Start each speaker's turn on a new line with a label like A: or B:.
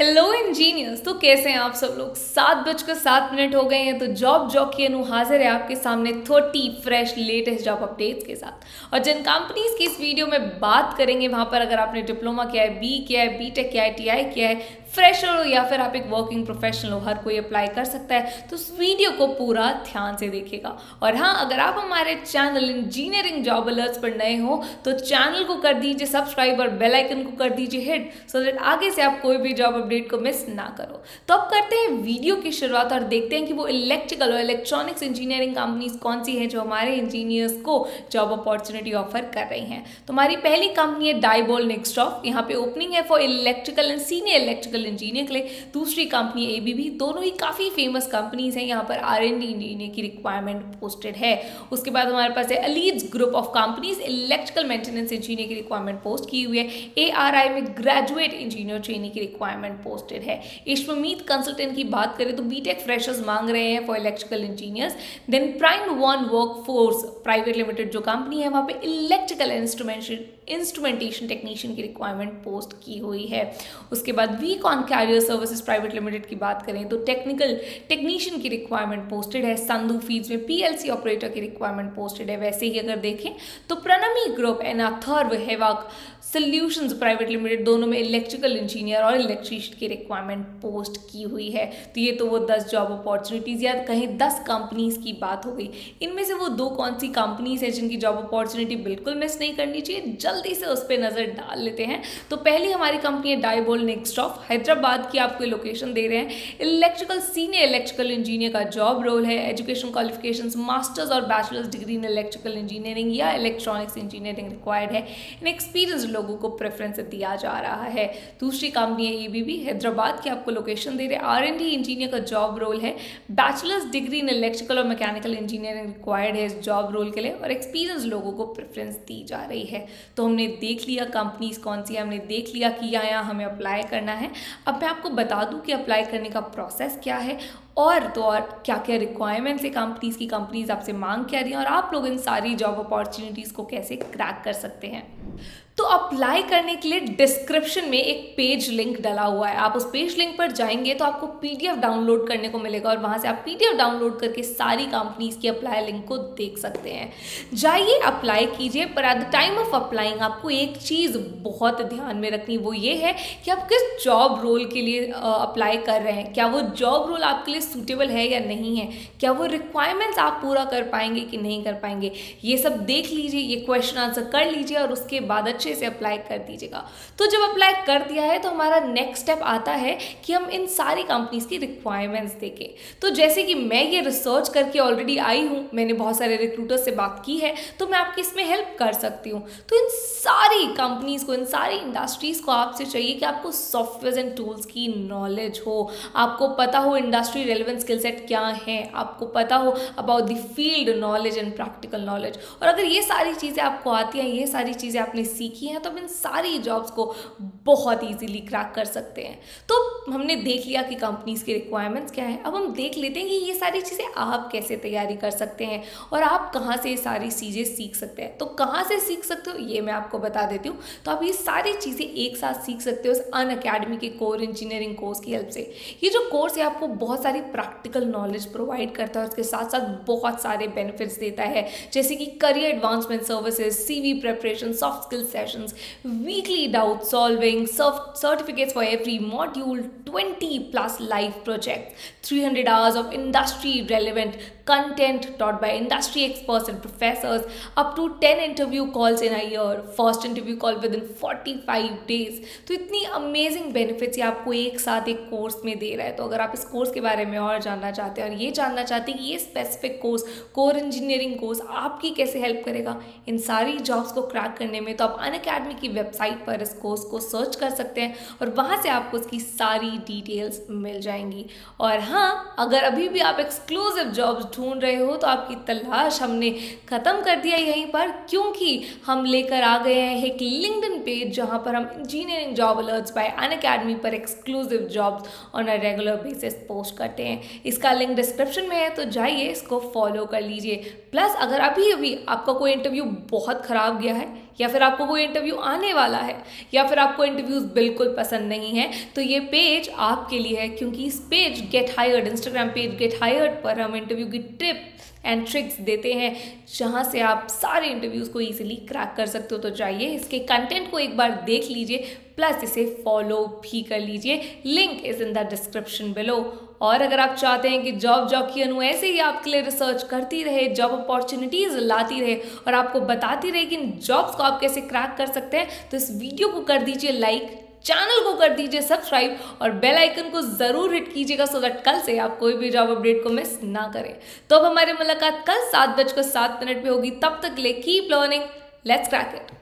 A: Hello engineers तो कैसे हैं आप सब लोग? सात बजकर सात मिनट हो गए हैं तो जॉब जॉब की अनु हाजिर है आपके सामने thirty fresh latest job updates के साथ। और जिन कंपनीज़ की इस वीडियो में बात करेंगे, वहाँ पर अगर आपने डिप्लोमा किया है बी किया है बी टेक किया है टी आई किया है फ्रेशर हो या फिर आप एक वर्किंग प्रोफेशनल हो, हर कोई अप्लाई कर सकता है तो उस वीडियो को पूरा ध्यान से देखेगा और हाँ अगर आप हमारे चैनल इंजीनियरिंग जॉब अलर्ट्स पर नए हो तो चैनल को कर दीजिए सब्सक्राइब और बेल आइकन को कर दीजिए हिट सो दैट आगे से आप कोई भी जॉब अपडेट को मिस ना करो। तो अब करते हैं वीडियो की शुरुआत और देखते हैं कि वो इलेक्ट्रिकल और इलेक्ट्रॉनिक्स इंजीनियरिंग कंपनीज़ कौन सी हैं जो हमारे इंजीनियर्स को जॉब अपॉर्चुनिटी ऑफ़र कर रही हैं। तो हमारी पहली कंपनी है डाइबोल नेक्स्ट ऑफ़ यहाँ पे ओपनिंग है for electrical and senior electrical electrical engineer के लिए। दूसरी कंपनी एबीबी दोनों ही काफ़ी फ़ेमस कंपनीज़ हैं। यहाँ पर आर इंजीनियर की रिक्वायरमेंट पोस्टेड है। उसके बाद हमारे पास है allies group of companies electrical maintenance engineer की रिक्वायरमेंट पोस्ट की हुई है। ए आर आई में ग्रेजुएट इंजीनियर ट्रेनिंग की रिक्वायरमेंट पोस्टेड है। ईश्वमीत कंसल्टेंट की बात करें तो बीटेक फ्रेशर्स मांग रहे हैं for electrical engineers then prime one work force private limited जो कंपनी है, वहाँ पे इलेक्ट्रिकल इंस्ट्रूमेंटेशन इंस्ट्रूमेंटेशन टेक्नीशियन की रिक्वायरमेंट पोस्ट की हुई है। उसके बाद V con career services private limited की बात करें तो टेक्निकल टेक्नीशियन की रिक्वायरमेंट पोस्टेड है। संधु फीड्स में पीएलसी ऑपरेटर की रिक्वायरमेंट पोस्टेड है। वैसे ही अगर देखें तो प्रणमी ग्रुप एंड अथर्व हेवाक सोल्यूशंस प्राइवेट लिमिटेड दोनों में इलेक्ट्रिकल इंजीनियर और इलेक्ट्रीशियन की रिक्वायरमेंट पोस्ट की हुई है। तो ये तो वो दस जॉब अपॉर्चुनिटीज़ या कहीं दस कंपनीज़ की बात हो गई। इनमें से वो दो कौन सी कंपनीज़ है जिनकी जॉब अपॉर्चुनिटी बिल्कुल मिस नहीं करनी चाहिए? जल्दी से उस पर नज़र डाल लेते हैं। तो पहली हमारी कंपनी है डाइबोल नेक्स्ट ऑफ़ हैदराबाद की आपको लोकेशन दे रहे हैं। इलेक्ट्रिकल सीनियर इलेक्ट्रिकल इंजीनियर का जॉब रोल है। एजुकेशन क्वालिफिकेशन मास्टर्स और bachelors degree in electrical engineering या इलेक्ट्रॉनिक्स इंजीनियरिंग रिक्वायर्ड है। इन एक्सपीरियंस लोगों को प्रेफरेंस दिया जा रहा है। दूसरी कंपनी है ये भी हैदराबाद की आपको लोकेशन दे रहे आर एंड इंजीनियर का जॉब रोल है। बैचलर्स डिग्री इन इलेक्ट्रिकल और मैकेनिकल इंजीनियरिंग रिक्वायर्ड है इस जॉब रोल के लिए और एक्सपीरियंस लोगों को प्रेफरेंस दी जा रही है। तो हमने देख लिया कंपनीज़ कौन सी है, हमने देख लिया कि यहाँ यहाँ हमें अप्लाई करना है। अब मैं आपको बता दूँ कि अप्लाई करने का प्रोसेस क्या है और तो और क्या क्या रिक्वायरमेंट्स है कंपनीज़ की कंपनीज़ आपसे मांग क्या रही हैं और आप लोग इन सारी जॉब अपॉर्चुनिटीज़ को कैसे क्रैक कर सकते हैं। तो अप्लाई करने के लिए डिस्क्रिप्शन में एक पेज लिंक डला हुआ है। आप उस पेज लिंक पर जाएँगे तो आपको पीडीएफ डाउनलोड करने को मिलेगा और वहाँ से आप पीडीएफ डाउनलोड करके सारी कंपनीज़ की अप्लाई लिंक को देख सकते हैं। जाइए अप्लाई कीजिए, पर at the time of applying आपको एक चीज़ बहुत ध्यान में रखनी, वो ये है कि आप किस जॉब रोल के लिए अप्लाई कर रहे हैं। क्या वो जॉब रोल आपके लिए सूटेबल है या नहीं है? क्या वो रिक्वायरमेंट्स आप पूरा कर पाएँगे कि नहीं कर पाएँगे? ये सब देख लीजिए, ये क्वेश्चन आंसर कर लीजिए और उसके बाद अच्छे अच्छे से अप्लाई कर दीजिएगा। तो जब अप्लाई कर दिया है तो हमारा नेक्स्ट स्टेप आता है कि हम इन सारी कंपनीज़ की रिक्वायरमेंट्स देखें। तो जैसे कि मैं ये रिसर्च करके ऑलरेडी आई हूँ, मैंने बहुत सारे रिक्रूटर्स से बात की है तो मैं आपकी इसमें हेल्प कर सकती हूँ। तो इन सारी कंपनीज़ को, इन सारी इंडस्ट्रीज़ को आपसे चाहिए कि आपको सॉफ्टवेयर एंड टूल्स की नॉलेज हो, आपको पता हो इंडस्ट्री रेलिवेंट स्किल सेट क्या है, आपको पता हो about the field knowledge and practical knowledge और अगर ये सारी चीज़ें आपको आती हैं, ये सारी चीज़ें आपने सीखी सीखी हैं तो इन सारी जॉब्स को बहुत इजीली क्रैक कर सकते हैं। तो हमने देख लिया कि कंपनीज़ की रिक्वायरमेंट्स क्या है। अब हम देख लेते हैं कि ये सारी चीज़ें आप कैसे तैयारी कर सकते हैं और आप कहाँ से ये सारी चीज़ें सीख सकते हैं। तो कहाँ से सीख सकते हो, ये मैं आपको बता देती हूँ। तो आप ये सारी चीज़ें एक साथ सीख सकते हो अन अकेडमी के कोर इंजीनियरिंग कोर्स की हेल्प से। ये जो कोर्स है, आपको बहुत सारी प्रैक्टिकल नॉलेज प्रोवाइड करता है उसके साथ साथ बहुत सारे बेनिफिट्स देता है। जैसे कि career advancement services C preparation soft skill weekly doubt doubt solving, certificates for every module, 20 plus live projects, 300 hours of industry relevant content taught by industry experts and professors, up to 10 interview calls in a year, first interview call within 45 days. तो इतनी amazing benefits ये आपको एक साथ एक course में दे रहा है। तो अगर आप इस कोर्स के बारे में और जानना चाहते हैं और ये जानना चाहते हैं कि ये specific course core engineering course आपकी कैसे हेल्प करेगा इन सारी जॉब्स को क्रैक करने में तो आप अन अकेडमी की वेबसाइट पर इस कोर्स को सर्च कर सकते हैं और वहाँ से आपको इसकी सारी डिटेल्स मिल जाएँगी। और हाँ अगर अभी भी आप एक्सक्लूसिव जॉब्स ढूंढ रहे हो तो आपकी तलाश हमने ख़त्म कर दिया यहीं पर, क्योंकि हम लेकर आ गए हैं एक लिंकड पेज जहाँ पर हम engineering job alerts by Unacademy पर exclusive jobs on a regular basis post करते हैं। इसका लिंक डिस्क्रिप्शन में है तो जाइए, इसको फॉलो कर लीजिए। प्लस अगर अभी अभी आपका कोई इंटरव्यू बहुत ख़राब गया है या फिर आपको कोई इंटरव्यू आने वाला है, या फिर आपको इंटरव्यूज़ बिल्कुल पसंद नहीं है तो ये पेज आपके लिए है, क्योंकि इस page get hired Instagram page get hired पर हम इंटरव्यू की टिप एंड ट्रिक्स देते हैं, जहाँ से आप सारे इंटरव्यूज़ को ईजिली क्रैक कर सकते हो। तो चाहिए इसके कंटेंट को एक बार देख लीजिए प्लस इसे फॉलो भी कर लीजिए link is in the description below और अगर आप चाहते हैं कि जॉब जॉब की अनु ऐसे ही आपके लिए रिसर्च करती रहे जॉब अपॉर्चुनिटीज़ लाती रहे और आपको बताती रहे कि इन जॉब्स को आप कैसे क्रैक कर सकते हैं तो इस वीडियो को कर दीजिए लाइक चैनल को कर दीजिए सब्सक्राइब और बेल आइकन को ज़रूर हिट कीजिएगा सो दैट कल से आप कोई भी जॉब अपडेट को मिस ना करें। तो अब हमारी मुलाकात कल सात बजकर सात मिनट पे होगी। तब तक ले keep learning let's crack it